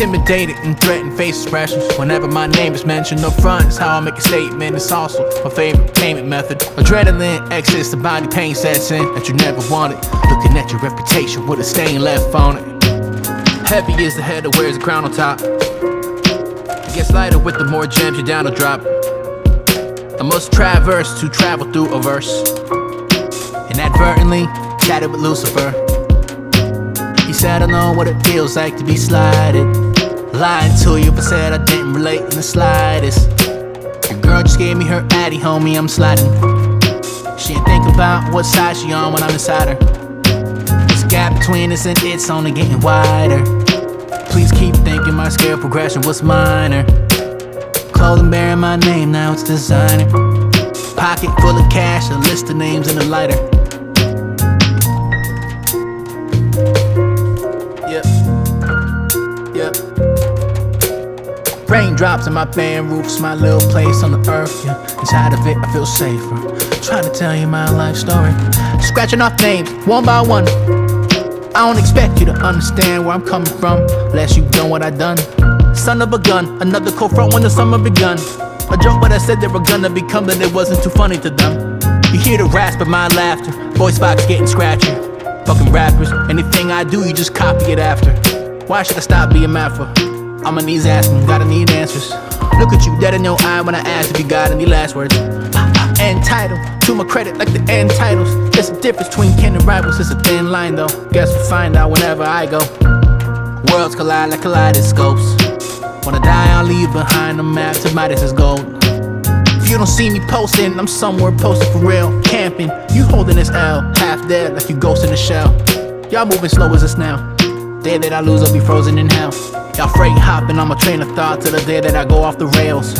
intimidated and threatened face expressions Whenever my name is mentioned up front is how I make a statement. It's also my favorite payment method. Adrenaline exits, the body pain sets in That you never wanted. Looking at your reputation with a stain left on it. Heavy is the head that wears a crown on top. It gets lighter with the more gems you down to drop. I must traverse to travel through a verse. Inadvertently, chatted with Lucifer. He said, I know what it feels like to be slighted. Lying to you, but said I didn't relate in the slightest. Your girl just gave me her addy, homie, I'm sliding. She ain't think about what side she on when I'm inside her. This gap between us and it's only getting wider. Please keep thinking my scale progression was minor. Clothing bearing my name, now it's designer. Pocket full of cash, a list of names and a lighter. Yep. Yep. Raindrops in my band roof's my little place on the earth. Yeah. Inside of it, I feel safer. Trying to tell you my life story. Scratching off names one by one. I don't expect you to understand where I'm coming from, unless you've done what I've done. Son of a gun, another cold front when the summer begun. A joke, but I said they were gonna become, then it wasn't too funny to them. You hear the rasp of my laughter, voice box getting scratchy. Fucking rappers, anything I do, you just copy it after. Why should I stop being mad for? I'm on knees asking, gotta need answers. Look at you dead in your eye when I ask if you got any last words. Uh, uh, Entitled to my credit like the end titles. There's a difference between kin and rivals, it's a thin line though. Guess we'll find out whenever I go. Worlds collide like kaleidoscopes. I die, I'll leave behind a map to Midas's gold. If you don't see me posting, I'm somewhere posted for real. Camping, you holding this L, half dead like you ghost in a shell. Y'all moving slow as a snail. Day that I lose, I'll be frozen in hell. Y'all freight hopping on my train of thought to the day that I go off the rails.